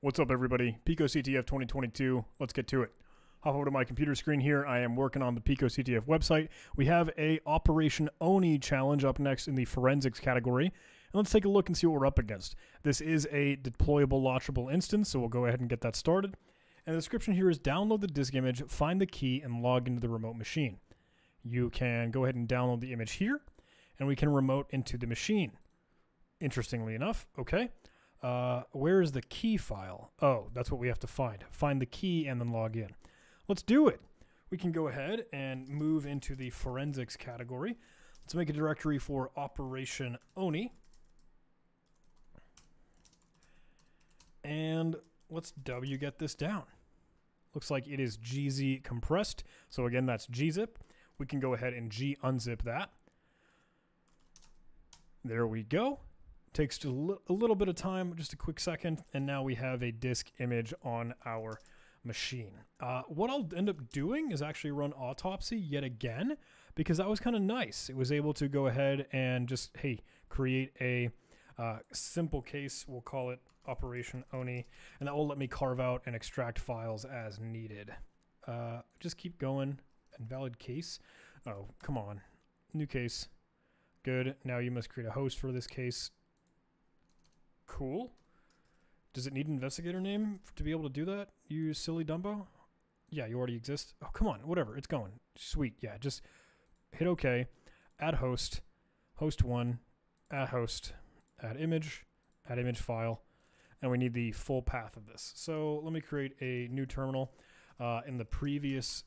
What's up, everybody? Pico CTF 2022. Let's get to it. Hop over to my computer screen here. I am working on the Pico CTF website. We have a Operation Oni challenge up next in the forensics category. And let's take a look and see what we're up against. This is a deployable launchable instance, so we'll go ahead and get that started. And the description here is download the disk image, find the key, and log into the remote machine. You can go ahead and download the image here, and we can remote into the machine. Interestingly enough, okay. Uh, where is the key file? Oh, that's what we have to find. Find the key and then log in. Let's do it. We can go ahead and move into the forensics category. Let's make a directory for Operation Oni. And let's W get this down. Looks like it is GZ compressed. So again, that's gzip. We can go ahead and G unzip that. There we go. Takes a, li a little bit of time, just a quick second, and now we have a disk image on our machine. Uh, what I'll end up doing is actually run autopsy yet again because that was kind of nice. It was able to go ahead and just, hey, create a uh, simple case. We'll call it Operation Oni, and that will let me carve out and extract files as needed. Uh, just keep going. Invalid case. Oh, come on. New case. Good. Now you must create a host for this case. Cool. Does it need an investigator name to be able to do that? You silly Dumbo? Yeah, you already exist. Oh, come on. Whatever. It's going. Sweet. Yeah, just hit OK. Add host. Host 1. Add host. Add image. Add image file. And we need the full path of this. So let me create a new terminal. Uh, in the previous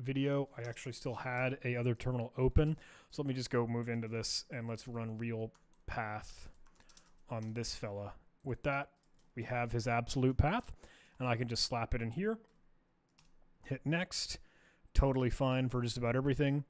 video, I actually still had a other terminal open. So let me just go move into this and let's run real path on this fella. With that, we have his absolute path, and I can just slap it in here. Hit next. Totally fine for just about everything.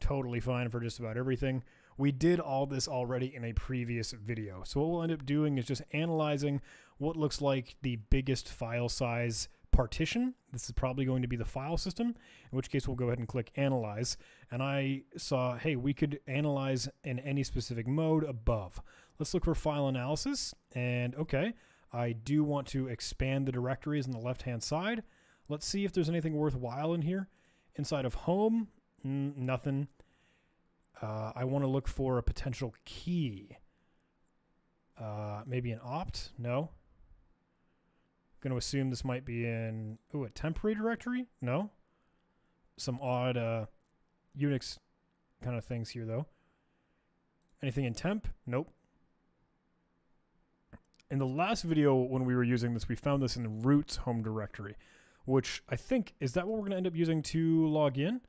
Totally fine for just about everything. We did all this already in a previous video. So what we'll end up doing is just analyzing what looks like the biggest file size partition. This is probably going to be the file system, in which case we'll go ahead and click analyze. And I saw, hey, we could analyze in any specific mode above. Let's look for file analysis. And okay, I do want to expand the directories on the left-hand side. Let's see if there's anything worthwhile in here. Inside of home, nothing. Uh, I want to look for a potential key. Uh, maybe an opt? No going to assume this might be in, oh, a temporary directory? No? Some odd uh, Unix kind of things here, though. Anything in temp? Nope. In the last video when we were using this, we found this in the roots home directory, which I think, is that what we're going to end up using to log in?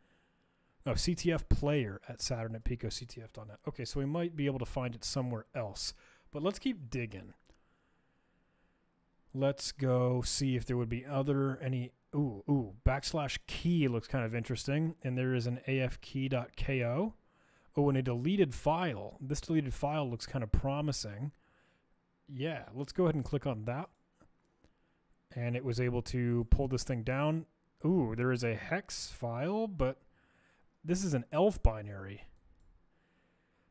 Oh, CTF player at Saturn at picoctf.net. Okay, so we might be able to find it somewhere else. But let's keep digging. Let's go see if there would be other any. Ooh, ooh, backslash key looks kind of interesting. And there is an afkey.ko. Oh, and a deleted file. This deleted file looks kind of promising. Yeah, let's go ahead and click on that. And it was able to pull this thing down. Ooh, there is a hex file, but this is an ELF binary.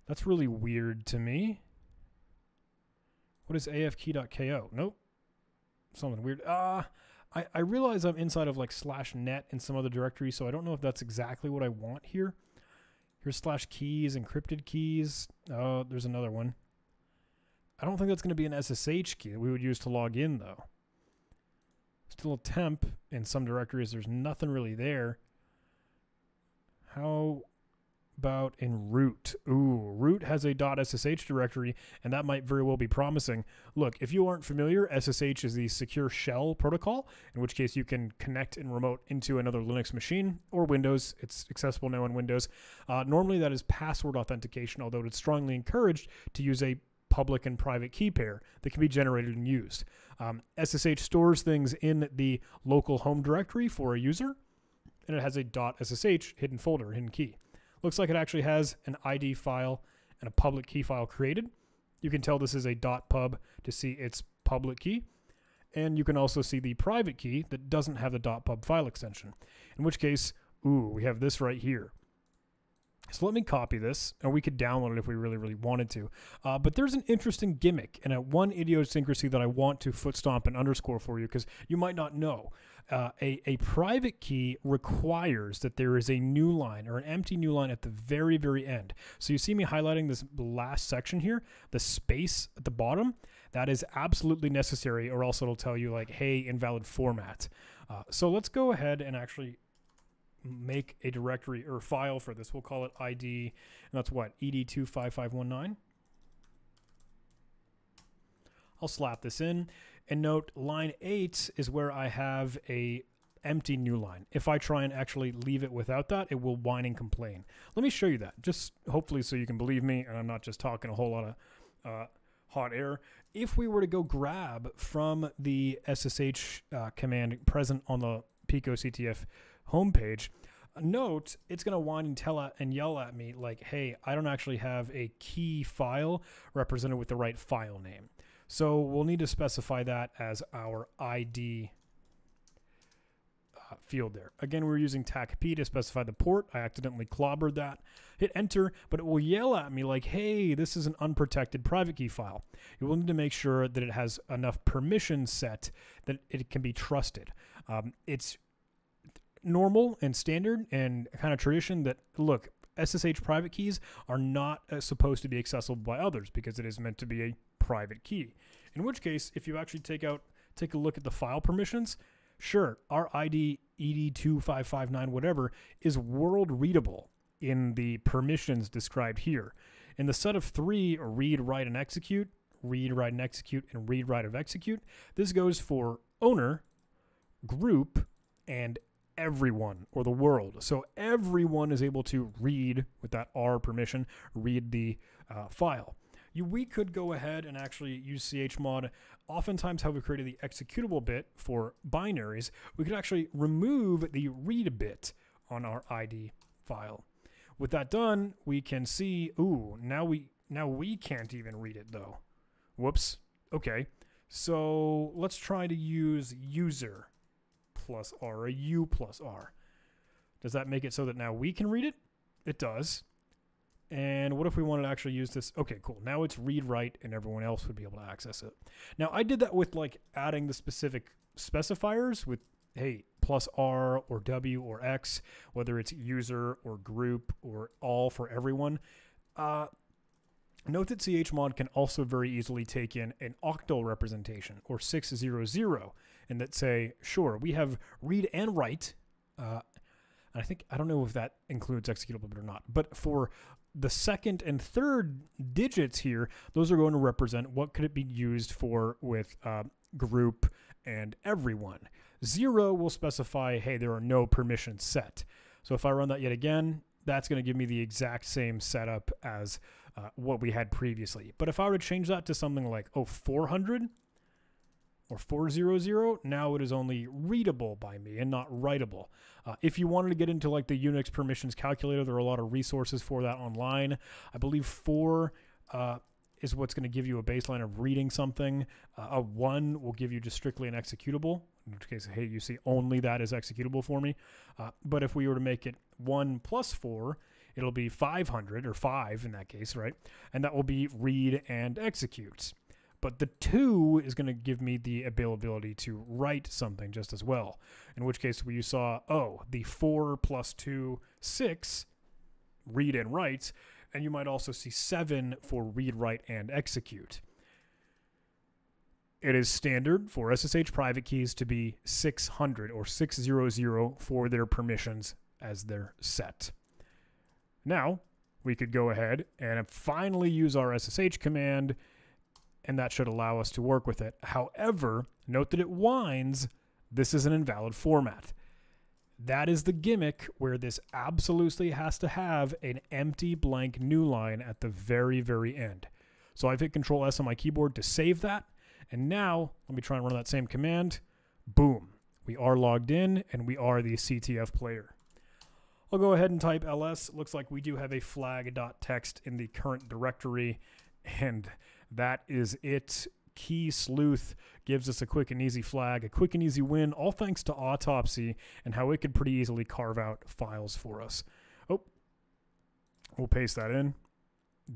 That's really weird to me. What is afkey.ko? Nope something weird. Uh, I, I realize I'm inside of like slash net in some other directory, so I don't know if that's exactly what I want here. Here's slash keys, encrypted keys. Oh, there's another one. I don't think that's going to be an SSH key that we would use to log in, though. Still a temp in some directories. There's nothing really there. How about in root? Ooh, root has a .ssh directory, and that might very well be promising. Look, if you aren't familiar, SSH is the secure shell protocol, in which case you can connect and remote into another Linux machine or Windows. It's accessible now in Windows. Uh, normally that is password authentication, although it's strongly encouraged to use a public and private key pair that can be generated and used. Um, SSH stores things in the local home directory for a user, and it has a .ssh hidden folder, hidden key. Looks like it actually has an ID file and a public key file created. You can tell this is a .pub to see its public key. And you can also see the private key that doesn't have the .pub file extension. In which case, ooh, we have this right here. So let me copy this, and we could download it if we really, really wanted to. Uh, but there's an interesting gimmick and a one idiosyncrasy that I want to foot stomp and underscore for you because you might not know. Uh, a, a private key requires that there is a new line or an empty new line at the very, very end. So you see me highlighting this last section here, the space at the bottom. That is absolutely necessary, or else it'll tell you, like, hey, invalid format. Uh, so let's go ahead and actually make a directory or file for this. We'll call it ID, and that's what, ed25519. I'll slap this in. And note, line 8 is where I have a empty new line. If I try and actually leave it without that, it will whine and complain. Let me show you that, just hopefully so you can believe me, and I'm not just talking a whole lot of uh, hot air. If we were to go grab from the SSH uh, command present on the Pico CTF homepage, note it's going to whine and tell and yell at me like, "Hey, I don't actually have a key file represented with the right file name." So we'll need to specify that as our ID uh, field there. Again, we're using TACP to specify the port. I accidentally clobbered that. Hit enter, but it will yell at me like, hey, this is an unprotected private key file. You will need to make sure that it has enough permission set that it can be trusted. Um, it's normal and standard and kind of tradition that, look, SSH private keys are not uh, supposed to be accessible by others because it is meant to be a private key. In which case, if you actually take out take a look at the file permissions, sure, our ID ED2559 whatever is world readable in the permissions described here. In the set of 3 read, write and execute, read, write and execute and read, write of execute, this goes for owner, group and everyone or the world. So everyone is able to read with that R permission, read the uh, file. You, we could go ahead and actually use chmod. Oftentimes, how we created the executable bit for binaries, we could actually remove the read bit on our ID file. With that done, we can see, ooh, now we now we can't even read it though. Whoops. Okay. So let's try to use user plus R or U plus R. Does that make it so that now we can read it? It does. And what if we wanted to actually use this? Okay, cool. Now it's read write and everyone else would be able to access it. Now I did that with like adding the specific specifiers with, hey, plus R or W or X, whether it's user or group or all for everyone. Uh, Note that chmod can also very easily take in an octal representation or 600 and that say, sure, we have read and write. Uh, and I think, I don't know if that includes executable or not, but for the second and third digits here, those are going to represent what could it be used for with uh, group and everyone. Zero will specify, hey, there are no permissions set. So if I run that yet again, that's going to give me the exact same setup as uh, what we had previously. But if I were to change that to something like, oh, 400 or 400, now it is only readable by me and not writable. Uh, if you wanted to get into like the Unix permissions calculator, there are a lot of resources for that online. I believe four uh, is what's going to give you a baseline of reading something. Uh, a one will give you just strictly an executable. In which case, hey, you see only that is executable for me. Uh, but if we were to make it one plus four, it'll be 500 or five in that case, right? And that will be read and execute. But the two is going to give me the availability to write something just as well. In which case, we saw, oh, the four plus two, six, read and write. And you might also see seven for read, write, and execute. It is standard for SSH private keys to be 600 or 600 for their permissions as they're set. Now, we could go ahead and finally use our SSH command and that should allow us to work with it. However, note that it whines, this is an invalid format. That is the gimmick where this absolutely has to have an empty blank new line at the very, very end. So I've hit Control S on my keyboard to save that. And now, let me try and run that same command. Boom. We are logged in and we are the CTF player. I'll go ahead and type ls. Looks like we do have a flag.txt in the current directory. And that is it. Key Sleuth gives us a quick and easy flag, a quick and easy win, all thanks to Autopsy and how it could pretty easily carve out files for us. Oh, We'll paste that in.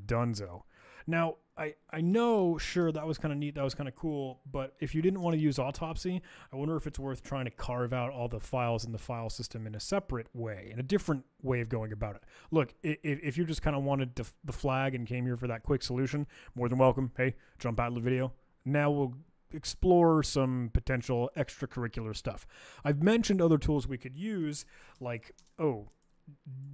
Dunzo. Now, I, I know, sure, that was kind of neat, that was kind of cool, but if you didn't want to use Autopsy, I wonder if it's worth trying to carve out all the files in the file system in a separate way, in a different way of going about it. Look, if, if you just kind of wanted to, the flag and came here for that quick solution, more than welcome. Hey, jump out of the video. Now we'll explore some potential extracurricular stuff. I've mentioned other tools we could use, like, oh,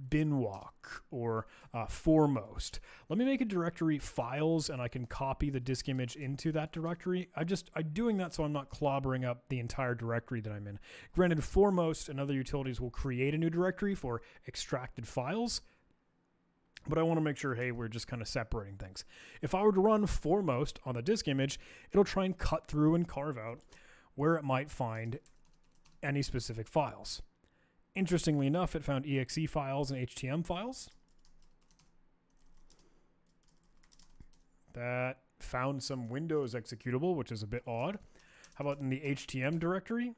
binwalk or uh, foremost. Let me make a directory files and I can copy the disk image into that directory. I just, I'm doing that so I'm not clobbering up the entire directory that I'm in. Granted, foremost and other utilities will create a new directory for extracted files, but I want to make sure, hey, we're just kind of separating things. If I were to run foremost on the disk image, it'll try and cut through and carve out where it might find any specific files. Interestingly enough, it found exe files and HTM files. That found some Windows executable, which is a bit odd. How about in the HTM directory?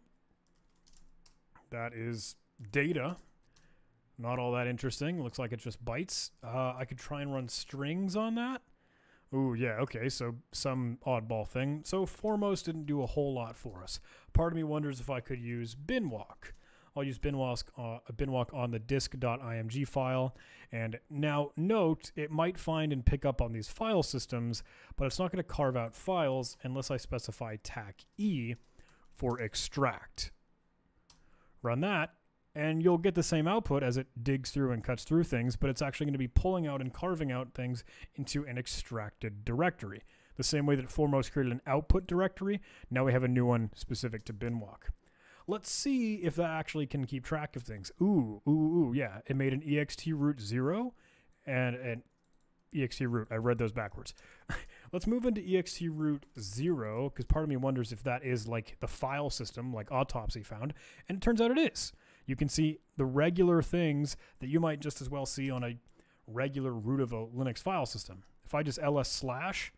That is data. Not all that interesting. Looks like it's just bytes. Uh, I could try and run strings on that. Ooh, yeah, okay, so some oddball thing. So Foremost didn't do a whole lot for us. Part of me wonders if I could use binwalk. I'll use binwalk, uh, binwalk on the disk.img file. And now note, it might find and pick up on these file systems, but it's not going to carve out files unless I specify tac e for extract. Run that, and you'll get the same output as it digs through and cuts through things, but it's actually going to be pulling out and carving out things into an extracted directory. The same way that Foremost created an output directory, now we have a new one specific to binwalk. Let's see if that actually can keep track of things. Ooh, ooh, ooh, yeah. It made an ext root 0 and an ext root. I read those backwards. Let's move into ext root 0 because part of me wonders if that is like the file system like Autopsy found. And it turns out it is. You can see the regular things that you might just as well see on a regular root of a Linux file system. If I just ls slash,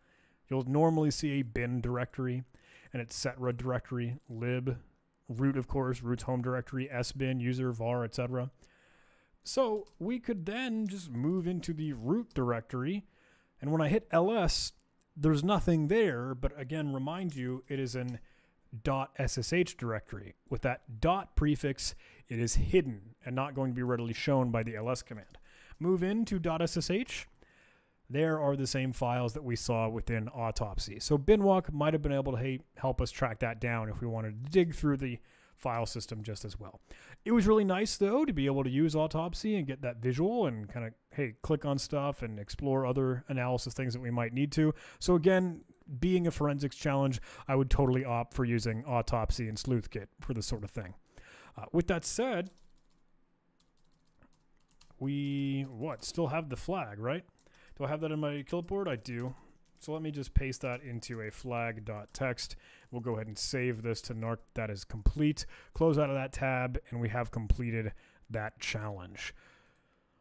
you'll normally see a bin directory and its setrud directory, lib, root, of course, root's home directory, sbin, user, var, etc. So we could then just move into the root directory. And when I hit ls, there's nothing there. But again, remind you, it is an .ssh directory. With that dot prefix, it is hidden and not going to be readily shown by the ls command. Move into .ssh there are the same files that we saw within Autopsy. So Binwalk might have been able to help us track that down if we wanted to dig through the file system just as well. It was really nice though to be able to use Autopsy and get that visual and kind of hey click on stuff and explore other analysis things that we might need to. So again, being a forensics challenge, I would totally opt for using Autopsy and SleuthKit for this sort of thing. Uh, with that said, we what still have the flag, right? Do I have that in my clipboard? I do. So let me just paste that into a flag.txt. We'll go ahead and save this to NARC. That is complete. Close out of that tab, and we have completed that challenge.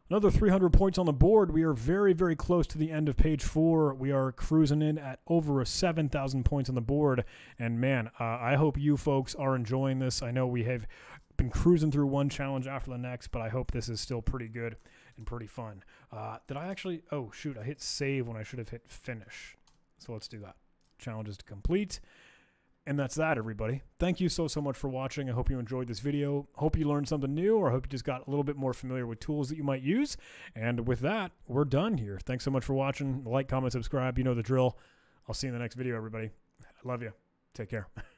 Another 300 points on the board. We are very, very close to the end of page four. We are cruising in at over 7,000 points on the board. And man, uh, I hope you folks are enjoying this. I know we have been cruising through one challenge after the next, but I hope this is still pretty good and pretty fun. Uh, did I actually? Oh shoot! I hit save when I should have hit finish. So let's do that. Challenge is to complete. And that's that, everybody. Thank you so, so much for watching. I hope you enjoyed this video. Hope you learned something new, or hope you just got a little bit more familiar with tools that you might use. And with that, we're done here. Thanks so much for watching. Like, comment, subscribe. You know the drill. I'll see you in the next video, everybody. I love you. Take care.